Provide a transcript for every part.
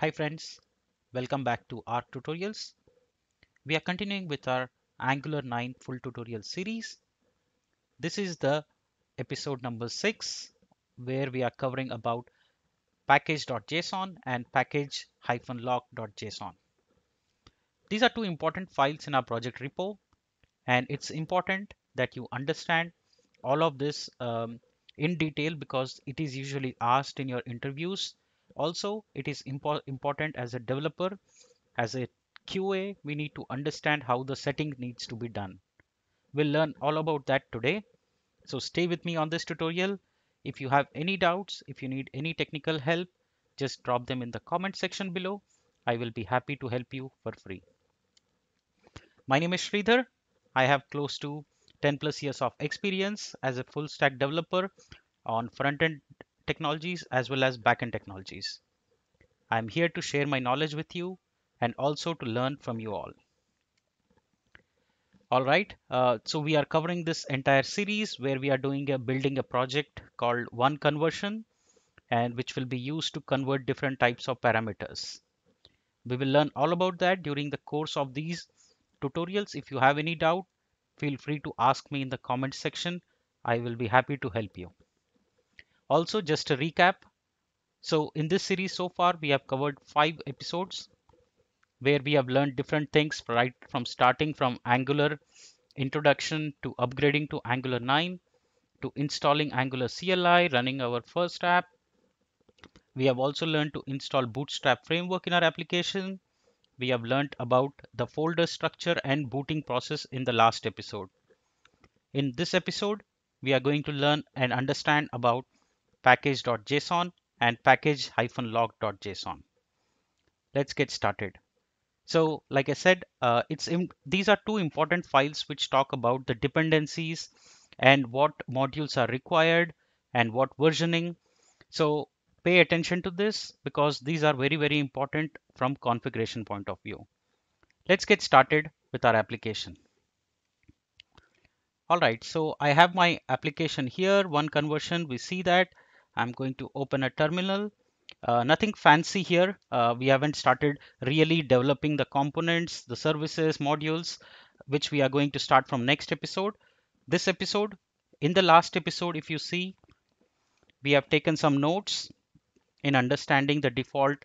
Hi friends, welcome back to ARC Tutorials. We are continuing with our Angular 9 full tutorial series. This is the episode number 6 where we are covering about package.json and package-lock.json. These are two important files in our project repo and it's important that you understand all of this um, in detail because it is usually asked in your interviews also, it is impo important as a developer, as a QA, we need to understand how the setting needs to be done. We'll learn all about that today. So stay with me on this tutorial. If you have any doubts, if you need any technical help, just drop them in the comment section below. I will be happy to help you for free. My name is Sridhar. I have close to 10 plus years of experience as a full stack developer on front-end technologies as well as backend technologies. I'm here to share my knowledge with you and also to learn from you all. All right, uh, so we are covering this entire series where we are doing a building a project called one conversion and which will be used to convert different types of parameters. We will learn all about that during the course of these tutorials. If you have any doubt, feel free to ask me in the comment section. I will be happy to help you. Also, just a recap. So in this series so far, we have covered five episodes where we have learned different things right from starting from Angular introduction to upgrading to Angular 9 to installing Angular CLI, running our first app. We have also learned to install Bootstrap framework in our application. We have learned about the folder structure and booting process in the last episode. In this episode, we are going to learn and understand about package.json and package-lock.json. Let's get started. So like I said, uh, it's these are two important files which talk about the dependencies and what modules are required and what versioning. So pay attention to this because these are very, very important from configuration point of view. Let's get started with our application. All right, so I have my application here, one conversion. We see that I'm going to open a terminal. Uh, nothing fancy here. Uh, we haven't started really developing the components, the services, modules, which we are going to start from next episode. This episode, in the last episode, if you see, we have taken some notes in understanding the default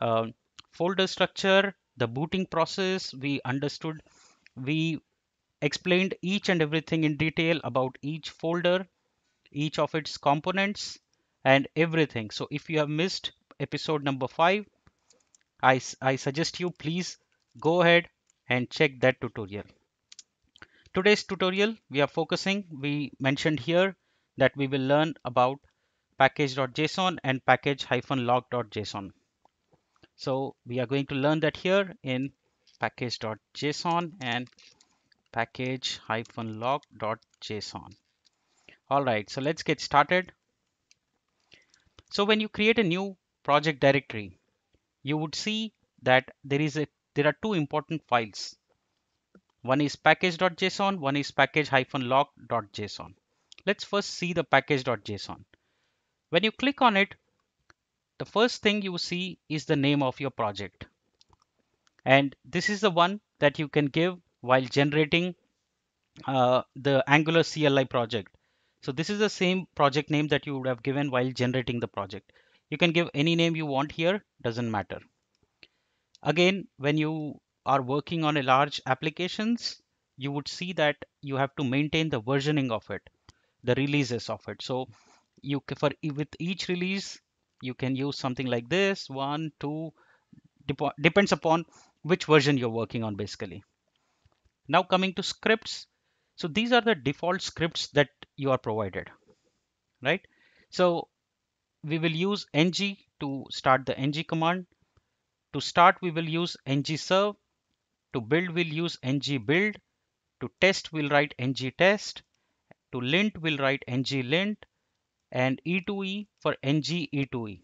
uh, folder structure, the booting process. We understood, we explained each and everything in detail about each folder, each of its components and everything. So if you have missed episode number five, I, I suggest you please go ahead and check that tutorial. Today's tutorial, we are focusing, we mentioned here that we will learn about package.json and package-lock.json. So we are going to learn that here in package.json and package-lock.json. All right, so let's get started. So when you create a new project directory, you would see that there is a there are two important files. One is package.json, one is package-lock.json. Let's first see the package.json. When you click on it, the first thing you see is the name of your project. And this is the one that you can give while generating uh, the Angular CLI project. So this is the same project name that you would have given while generating the project. You can give any name you want here, doesn't matter. Again, when you are working on a large applications, you would see that you have to maintain the versioning of it, the releases of it. So you for with each release, you can use something like this, one, two, depends upon which version you're working on basically. Now coming to scripts. So these are the default scripts that you are provided, right? So we will use ng to start the ng command. To start, we will use ng serve. To build, we'll use ng build. To test, we'll write ng test. To lint, we'll write ng lint. And e2e for ng e2e.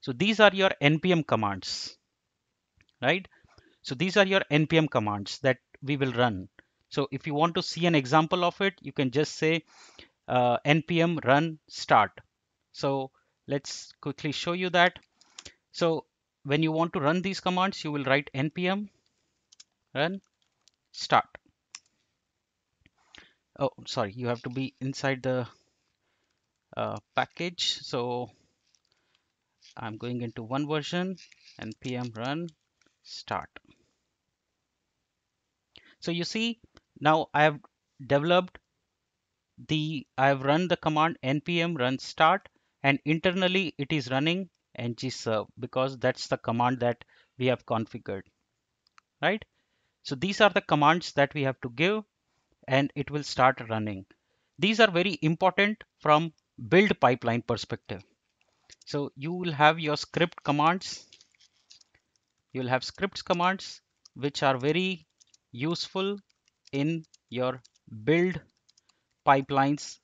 So these are your npm commands, right? So these are your npm commands that we will run. So if you want to see an example of it, you can just say uh, npm run start. So let's quickly show you that. So when you want to run these commands, you will write npm run start. Oh, sorry, you have to be inside the uh, package. So I'm going into one version npm run start. So you see now I have developed the I have run the command npm run start and internally it is running ngserve because that's the command that we have configured right? So these are the commands that we have to give and it will start running. These are very important from build pipeline perspective. So you will have your script commands. You will have scripts commands which are very useful in your build pipelines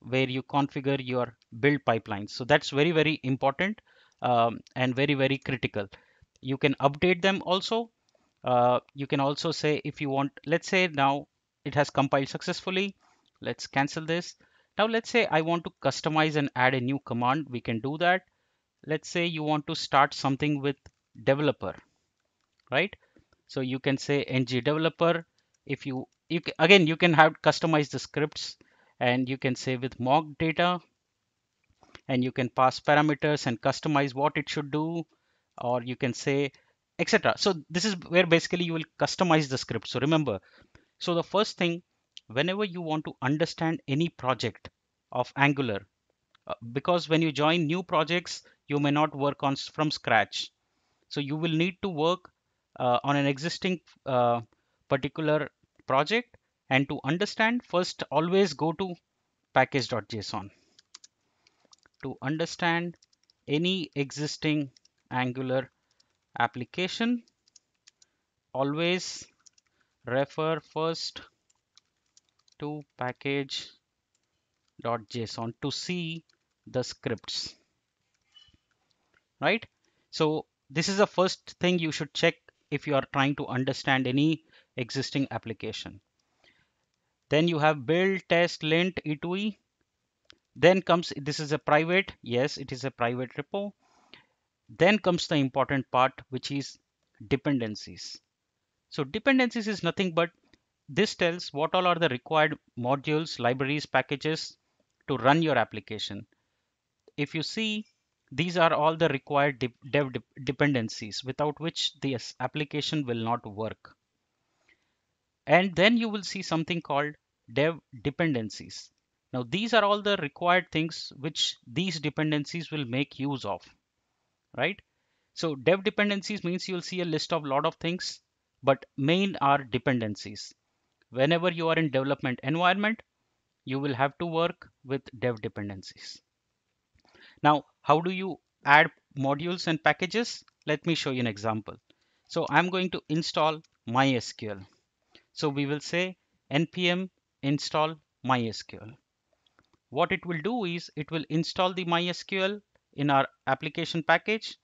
where you configure your build pipelines. So that's very, very important um, and very, very critical. You can update them also. Uh, you can also say if you want, let's say now it has compiled successfully. Let's cancel this. Now let's say I want to customize and add a new command. We can do that. Let's say you want to start something with developer, right? So you can say ng developer. If you, you again, you can have customize the scripts and you can say with mock data and you can pass parameters and customize what it should do or you can say etc so this is where basically you will customize the script. So remember so the first thing whenever you want to understand any project of angular uh, because when you join new projects you may not work on from scratch. So you will need to work uh, on an existing uh, particular project and to understand, first always go to package.json. To understand any existing Angular application, always refer first to package.json to see the scripts. Right? So this is the first thing you should check if you are trying to understand any existing application. Then you have build, test, lint, e2e. Then comes, this is a private. Yes, it is a private repo. Then comes the important part, which is dependencies. So dependencies is nothing but this tells what all are the required modules, libraries, packages to run your application. If you see, these are all the required dev dependencies without which the application will not work and then you will see something called dev dependencies. Now these are all the required things which these dependencies will make use of, right? So dev dependencies means you'll see a list of lot of things, but main are dependencies. Whenever you are in development environment, you will have to work with dev dependencies. Now, how do you add modules and packages? Let me show you an example. So I'm going to install MySQL. So we will say npm install MySQL. What it will do is it will install the MySQL in our application package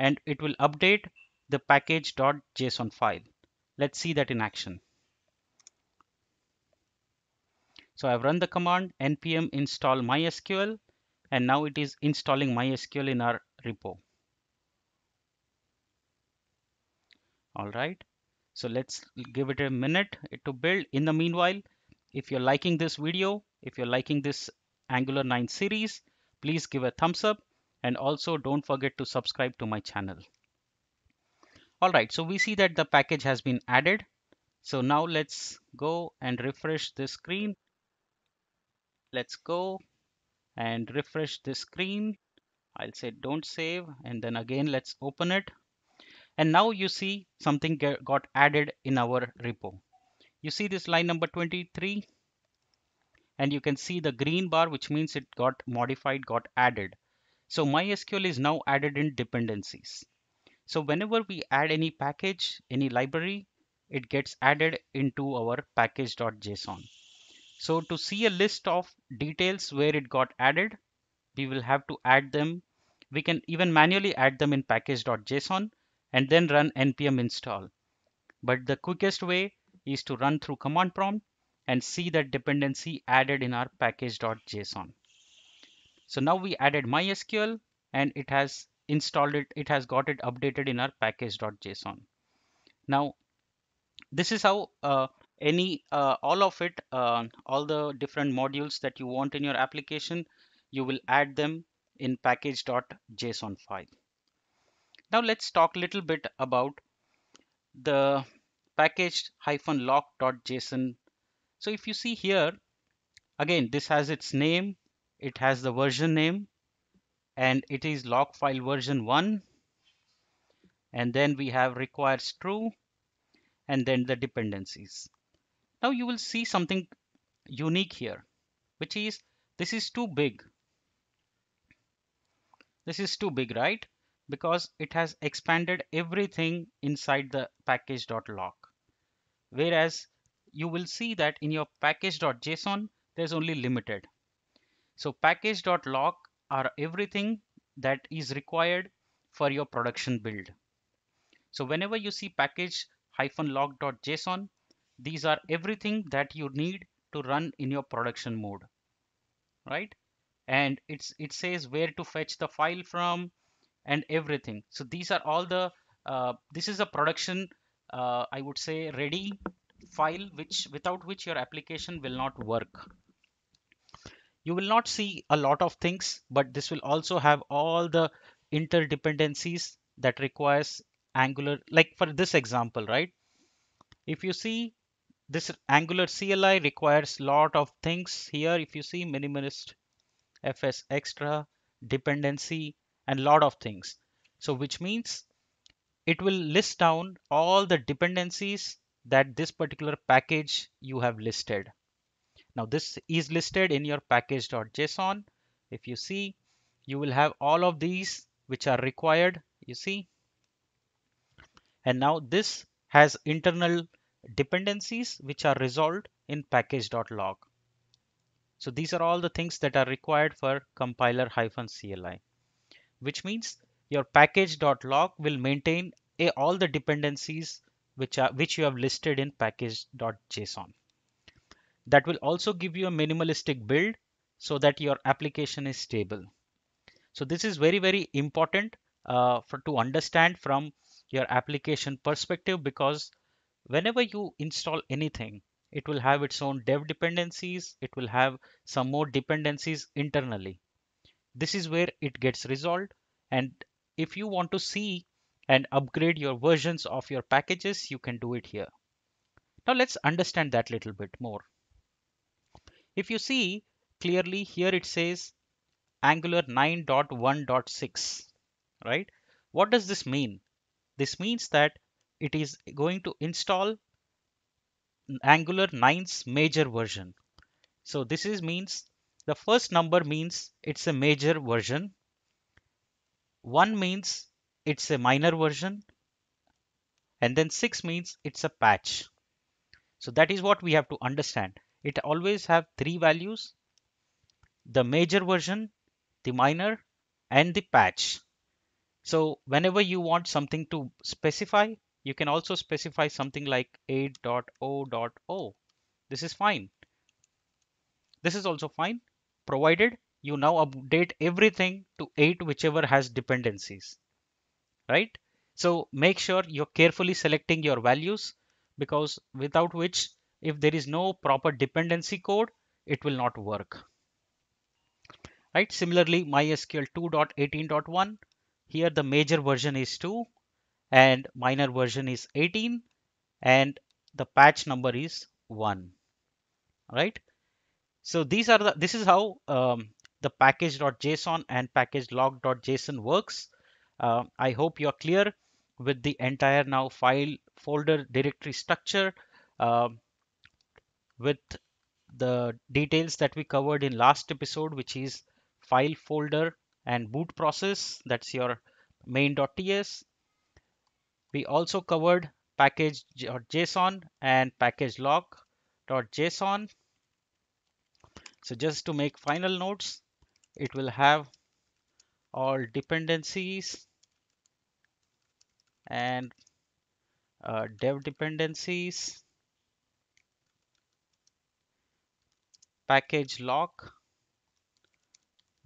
and it will update the package.json file. Let's see that in action. So I've run the command npm install MySQL and now it is installing MySQL in our repo. All right. So let's give it a minute to build. In the meanwhile, if you're liking this video, if you're liking this Angular 9 series, please give a thumbs up and also don't forget to subscribe to my channel. All right, so we see that the package has been added. So now let's go and refresh the screen. Let's go and refresh the screen. I'll say don't save and then again let's open it and now you see something got added in our repo. You see this line number 23 and you can see the green bar which means it got modified, got added. So MySQL is now added in dependencies. So whenever we add any package, any library, it gets added into our package.json. So to see a list of details where it got added, we will have to add them. We can even manually add them in package.json and then run npm install. But the quickest way is to run through command prompt and see that dependency added in our package.json. So now we added MySQL and it has installed it it has got it updated in our package.json now this is how uh, any uh, all of it uh, all the different modules that you want in your application you will add them in package.json file now let's talk a little bit about the package hyphen lock.json so if you see here again this has its name it has the version name and it is lock file version 1 and then we have requires true and then the dependencies. Now you will see something unique here which is this is too big. This is too big right because it has expanded everything inside the package.lock whereas you will see that in your package.json there's only limited so package.lock are everything that is required for your production build. So whenever you see package hyphen lock.json, these are everything that you need to run in your production mode, right? And it's it says where to fetch the file from and everything. So these are all the uh, this is a production uh, I would say ready file which without which your application will not work you will not see a lot of things, but this will also have all the interdependencies that requires Angular. Like for this example, right? If you see this Angular CLI requires lot of things here. If you see minimist, FS extra, dependency, and lot of things. So which means it will list down all the dependencies that this particular package you have listed. Now this is listed in your package.json. If you see, you will have all of these which are required, you see. And now this has internal dependencies which are resolved in package.lock. So these are all the things that are required for compiler-cli, which means your package.lock will maintain a, all the dependencies which are which you have listed in package.json that will also give you a minimalistic build so that your application is stable. So this is very, very important uh, for to understand from your application perspective because whenever you install anything, it will have its own dev dependencies. It will have some more dependencies internally. This is where it gets resolved. And if you want to see and upgrade your versions of your packages, you can do it here. Now let's understand that little bit more. If you see clearly here it says Angular 9.1.6, right? What does this mean? This means that it is going to install Angular 9's major version. So this is means the first number means it's a major version. One means it's a minor version. And then six means it's a patch. So that is what we have to understand it always have three values the major version the minor and the patch so whenever you want something to specify you can also specify something like 8.0.0 this is fine this is also fine provided you now update everything to 8 whichever has dependencies right so make sure you're carefully selecting your values because without which if there is no proper dependency code, it will not work. Right. Similarly, MySQL 2.18.1, here the major version is 2 and minor version is 18 and the patch number is 1. Right. So these are the this is how um, the package.json and package lock.json works. Uh, I hope you're clear with the entire now file folder directory structure. Uh, with the details that we covered in last episode, which is file folder and boot process. That's your main.ts. We also covered package.json and package lock.json. So just to make final notes, it will have all dependencies and uh, dev dependencies package lock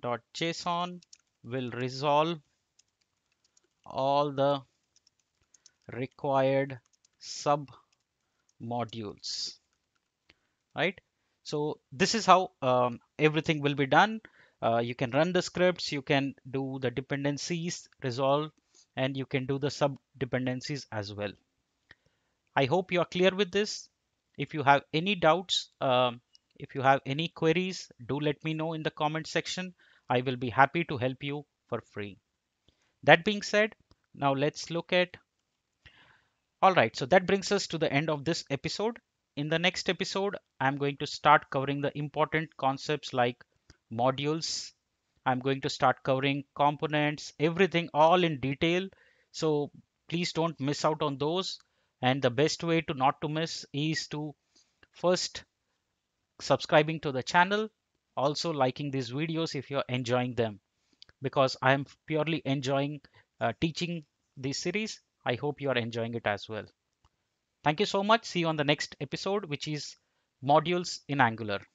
dot json will resolve all the required sub modules right so this is how um, everything will be done. Uh, you can run the scripts you can do the dependencies resolve and you can do the sub dependencies as well. I hope you are clear with this. If you have any doubts um, if you have any queries do let me know in the comment section. I will be happy to help you for free. That being said now let's look at all right, so that brings us to the end of this episode. In the next episode, I'm going to start covering the important concepts like modules. I'm going to start covering components, everything all in detail. So please don't miss out on those. And the best way to not to miss is to first subscribing to the channel, also liking these videos if you're enjoying them because I'm purely enjoying uh, teaching this series I hope you are enjoying it as well. Thank you so much. See you on the next episode, which is modules in Angular.